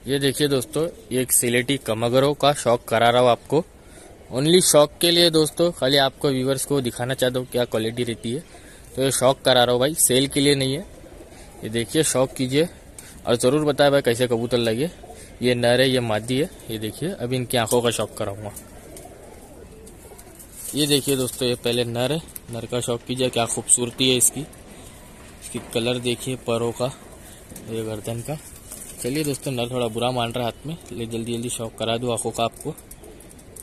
ये देखिए दोस्तों, ये एक सिलेटी कमगरों का शौक करा रहा हूँ आपको। ओनली शौक के लिए दोस्तों, खाली आपको व्यूवर्स को दिखाना चाहता हूँ क्या क्वालिटी रहती है। तो ये शौक करा रहा हूँ भाई सेल के लिए नहीं है। ये देखिए, शौक कीजिए। और ज़रूर बताए भाई कैसे कबूतर लगे। ये नर है, ये मादी है। ये देखिए, अभी इनकी आँखों का शौक कराऊँगा। ये देखिए दोस्तों, ये पहले नर है। नर का शौक कीजिए, क्या खूबसूरती है इसकी। इसकी कलर देखिए, परों का, ये गर्दन का। चलिए दोस्तों नर थोड़ा बुरा मान रहा है हाथ में। ले जल्दी जल्दी शौक करा दो आँखों का आपको।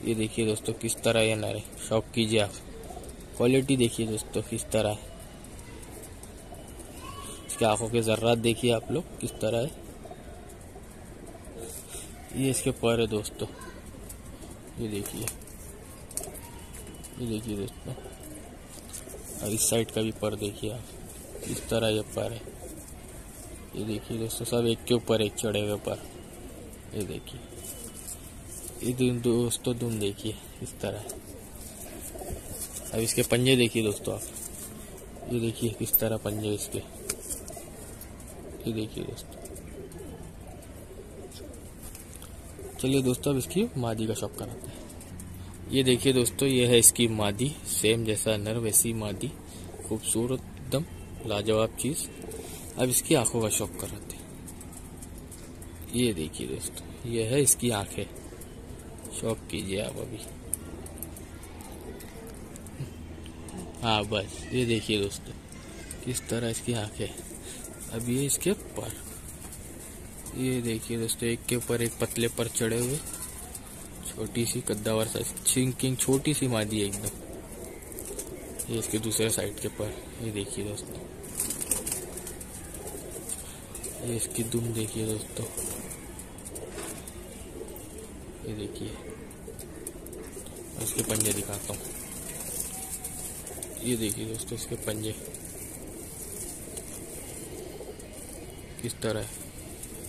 ये देखिए दोस्तों, किस तरह ये नर है। शौक कीजिए आप। क्वालिटी देखिए दोस्तों, किस तरह है। इसके आँखों के जर्रात देखिए आप लोग, किस तरह है। ये इसके पर है दोस्तों। ये देखिए। ये देखिए दोस्तों। और इस साइड का भी पर देखिए आप। इस तरह ये पर है। ये देखिए दोस्तों, सब एक के ऊपर, एक चढ़े हुए पर ये देखिए। ये दोस्तों, तुम देखिए, इस तरह। अब इसके पंजे देखिए दोस्तों आप। ये देखिए, किस तरह पंजे इसके। ये देखिए दोस्तों। चलिए दोस्तों, अब इसकी मादी का शौक कराते हैं। ये देखिए दोस्तों, ये है इसकी मादी। सेम जैसा नर, वैसी मादी। खूबसूरत, एकदम लाजवाब चीज़। अब इसकी आँखों का शौक कराते ये देखिए दोस्तों, ये है इसकी आँखें। शौक कीजिए आप अभी। हाँ बस, ये देखिए दोस्तों, किस तरह इसकी आँखें। अब ये इसके पर ये देखिए दोस्तों, एक के ऊपर एक पतले पर चढ़े हुए, छोटी सी कद्दावर सा सिंकिंग छोटी सी मादी है एकदम। ये इसके दूसरे साइड के पर ये देखिए दोस्तों। ये इसकी दुम देखिए दोस्तों। ये देखिए। इसके पंजे दिखाता हूँ। ये देखिए दोस्तों, इसके पंजे। किस तरह है।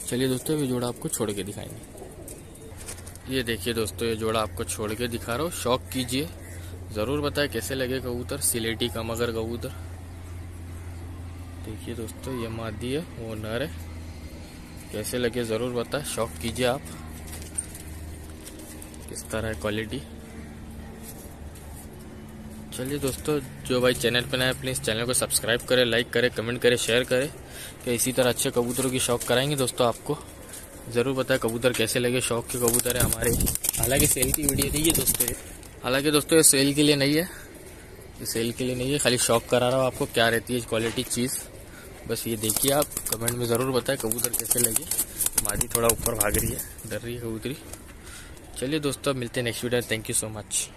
चलिए दोस्तों, ये जोड़ा आपको छोड़ के दिखाएँगे। ये देखिए दोस्तों, ये जोड़ा आपको छोड़ के दिखा रहा हूँ। शौक कीजिए। ज़रूर बताए कैसे लगे कबूतर। सिलेटी का मगर कबूतर। देखिए दोस्तों, ये मादी है वो नर है। कैसे लगे ज़रूर बताए शौक कीजिए आप। किस तरह है क्वालिटी चलिए दोस्तों, जो भाई चैनल पर नए प्लीज़ चैनल को सब्सक्राइब करें लाइक करें कमेंट करें शेयर करें। कि इसी तरह अच्छे कबूतरों की शौक कराएँगे दोस्तों आपको? ज़रूर बताएँ कबूतर कैसे लगे, शौक के कबूतर है हमारे। हालाँकि सेल की वीडियो नहीं है दोस्तों हालाँकि दोस्तों ये सेल के लिए नहीं है। सेल के लिए नहीं है, खाली शौक करा रहा हूँ आपको क्या रहती है क्वालिटी चीज़। बस ये देखिए आप कमेंट में ज़रूर बताएँ कबूतर कैसे लगे। मादी थोड़ा ऊपर भाग रही है, डर रही है कबूतरी। चलिए दोस्तों, मिलते हैं next video thank you so much